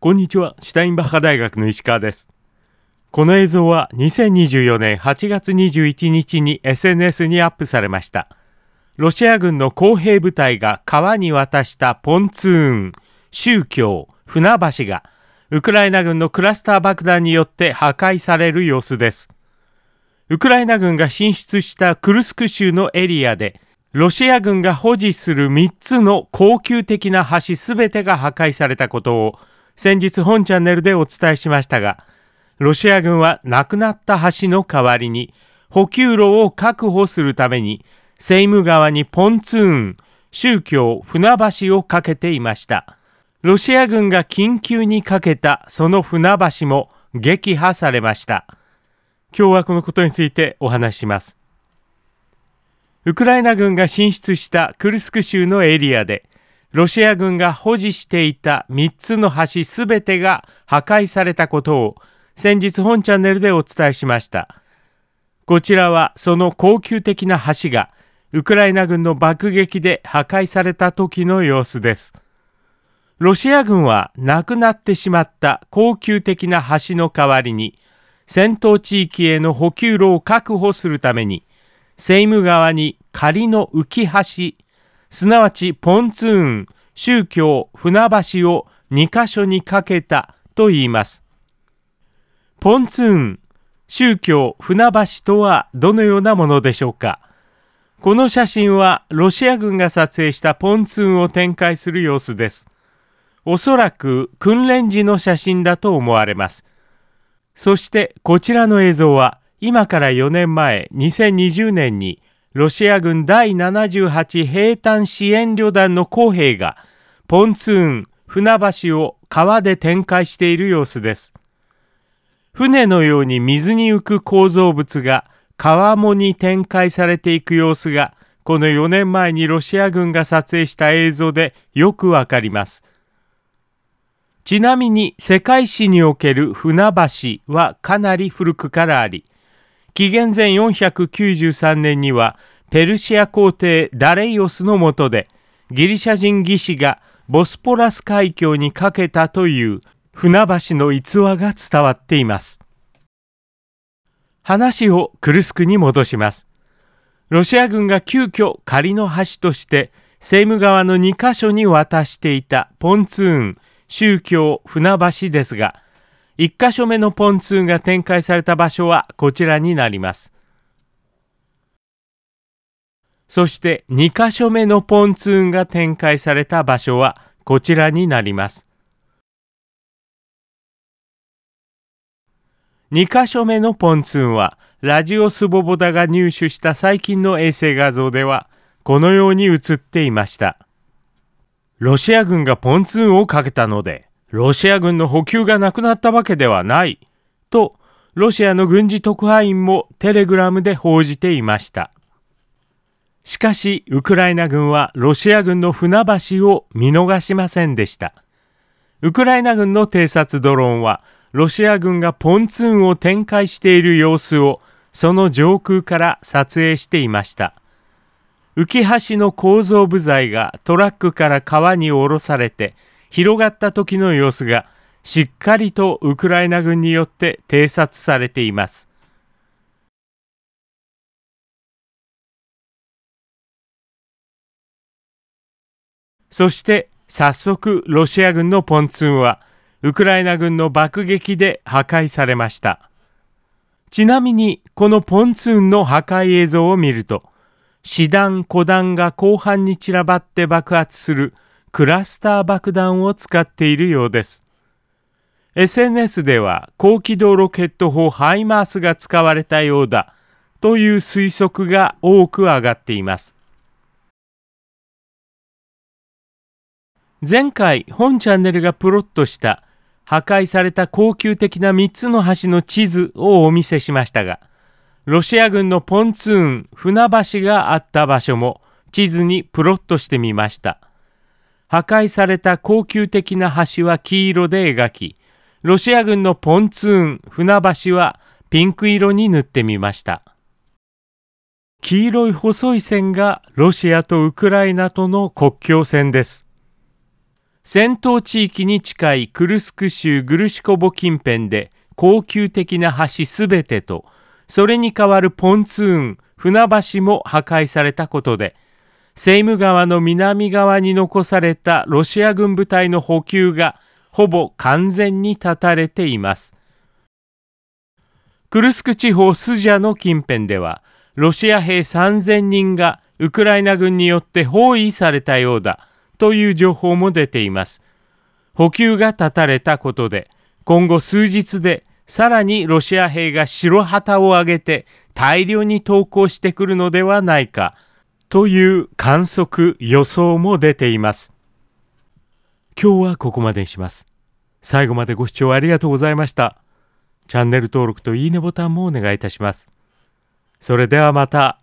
こんにちは、シュタインバッハ大学の石川です。この映像は2024年8月21日に SNS にアップされました。ロシア軍の公兵部隊が川に渡したポンツーン、宗教、船橋が、ウクライナ軍のクラスター爆弾によって破壊される様子です。ウクライナ軍が進出したクルスク州のエリアで、ロシア軍が保持する3つの高級的な橋すべてが破壊されたことを先日本チャンネルでお伝えしましたが、ロシア軍は亡くなった橋の代わりに補給路を確保するためにセイム川にポンツーン、宗教船橋を架けていました。ロシア軍が緊急に架けたその船橋も撃破されました。今日はこのことについてお話します。ウクライナ軍が進出したクルスク州のエリアでロシア軍が保持していた3つの橋すべてが破壊されたことを先日本チャンネルでお伝えしました。こちらはその高級的な橋がウクライナ軍の爆撃で破壊された時の様子です。ロシア軍は亡くなってしまった高級的な橋の代わりに戦闘地域への補給路を確保するためにセイム川に仮の浮き橋すなわちポンツーン、宗教、船橋を2箇所にかけたと言います。ポンツーン、宗教、船橋とはどのようなものでしょうか？この写真はロシア軍が撮影したポンツーンを展開する様子です。おそらく訓練時の写真だと思われます。そしてこちらの映像は今から4年前2020年にロシア軍第78兵隊支援旅団の公兵がポンツーン、船橋を川で展開している様子です。船のように水に浮く構造物が川面に展開されていく様子がこの4年前にロシア軍が撮影した映像でよくわかります。ちなみに世界史における船橋はかなり古くからあり、紀元前493年にはペルシア皇帝ダレイオスの下でギリシャ人義士がボスポラス海峡に架けたという船橋の逸話が伝わっています。話をクルスクに戻します。ロシア軍が急遽仮の橋としてセーム川の2カ所に渡していたポンツーン、宗教船橋ですが、1箇所目のポンツーンが展開された場所はこちらになります。そして2箇所目のポンツーンが展開された場所はこちらになります。2箇所目のポンツーンはラジオスボボダが入手した最近の衛星画像ではこのように映っていました。ロシア軍がポンツーンをかけたのでロシア軍の補給がなくなったわけではない、とロシアの軍事特派員もテレグラムで報じていました。しかし、ウクライナ軍はロシア軍の船橋を見逃しませんでした。ウクライナ軍の偵察ドローンは、ロシア軍がポンツーンを展開している様子を、その上空から撮影していました。浮橋の構造部材がトラックから川に下ろされて、広がった時の様子がしっかりとウクライナ軍によって偵察されています。そして早速ロシア軍のポンツーンはウクライナ軍の爆撃で破壊されました。ちなみにこのポンツーンの破壊映像を見ると、師団、小弾が後半に散らばって爆発するクラスター爆弾を使っているようです。SNS では高機動ロケット砲ハイマースが使われたようだという推測が多く上がっています。前回本チャンネルがプロットした破壊された高級的な3つの橋の地図をお見せしましたが、ロシア軍のポンツーン、船橋があった場所も地図にプロットしてみました。破壊された高級的な橋は黄色で描き、ロシア軍のポンツーン、船橋はピンク色に塗ってみました。黄色い細い線がロシアとウクライナとの国境線です。戦闘地域に近いクルスク州グルシコボ近辺で高級的な橋すべてと、それに代わるポンツーン、船橋も破壊されたことで、セイム川の南側に残されたロシア軍部隊の補給がほぼ完全に断たれています。クルスク地方スジャの近辺では、ロシア兵3000人がウクライナ軍によって包囲されたようだという情報も出ています。補給が断たれたことで、今後数日でさらにロシア兵が白旗を上げて大量に投降してくるのではないかという観測予想も出ています。今日はここまでにします。最後までご視聴ありがとうございました。チャンネル登録といいねボタンもお願いいたします。それではまた。